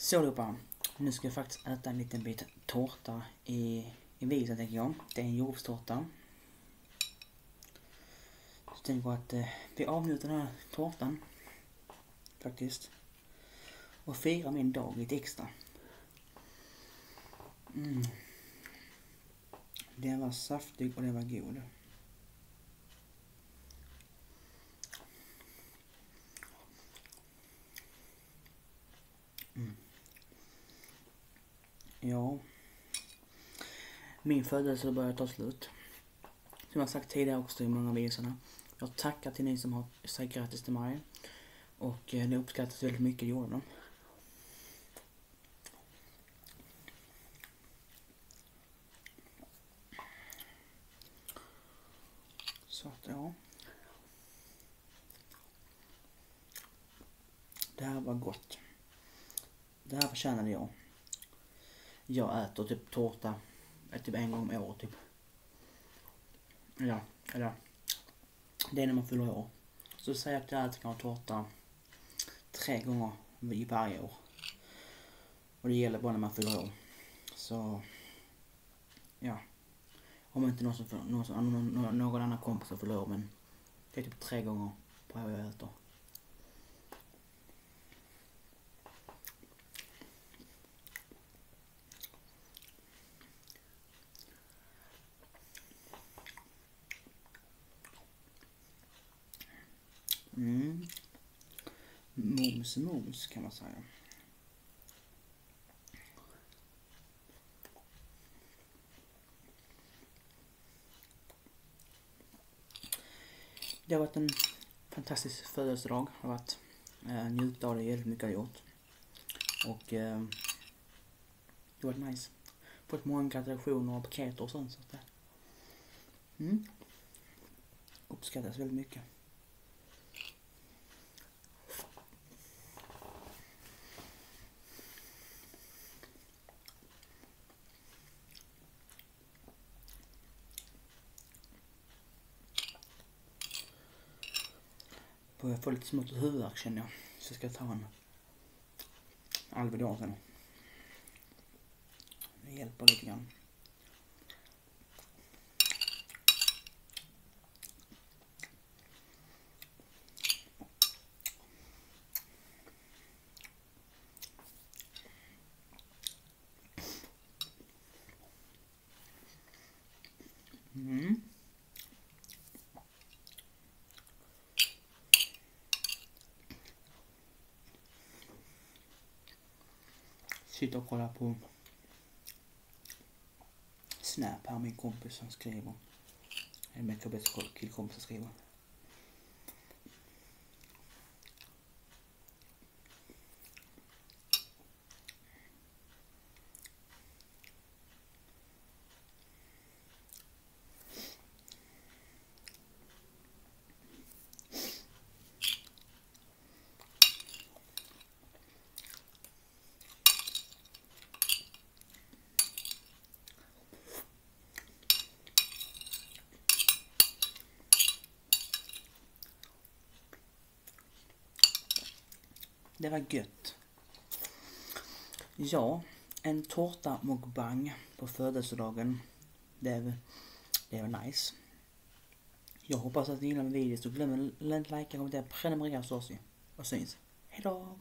Så allihopa, nu ska jag faktiskt äta en liten bit tårta i, i videon tänker jag. Det är en jordgubbstårta. Så tänker jag att eh, vi avnjuter den här tårtan. Faktiskt. Och firar min dag lite extra. Mm. Den var saftig och den var god. Mm. Ja. Min födelse börjar ta slut. Som jag sagt tidigare också i många visorna. Jag tackar till ni som har sagt grattis till mig. Och eh, det uppskattas väldigt mycket, gjorde de. Så att ja. Det här var gott. Det här förtjänade jag. Jag äter typ tårta eh, typ en gång om året typ. Ja, eller det är när man fyller år. Så säg att jag äter kanske tårta tre gånger i varje år. Och det gäller bara när man fyller år. Så ja. Om inte någon, som, någon, någon, någon annan kompis fyller år men det är typ tre gånger på vad jag äter. Mm. Mums, mums kan man säga. Det har varit en fantastisk födelsedag. Det har varit eh, njuta av det väldigt mycket jag gjort. Och eh, det har varit nice. Fått många gratulationer och paket och sånt. Så att, mm. Uppskattas väldigt mycket. Börjar få lite smått huvudvärk känner jag. Så ska jag ta en Alvedon sen. Det hjälper lite grann. Mm. Sitter och kollar på Snap här, min kompis som skriver. En Mekabets killkompis som skriver. Det var gött. Ja, en tårta mukbang på födelsedagen. Det är, det är nice. Jag hoppas att ni gillar min video så glöm inte att likea, kommentera, prenumerera så Och syns. Hejdå!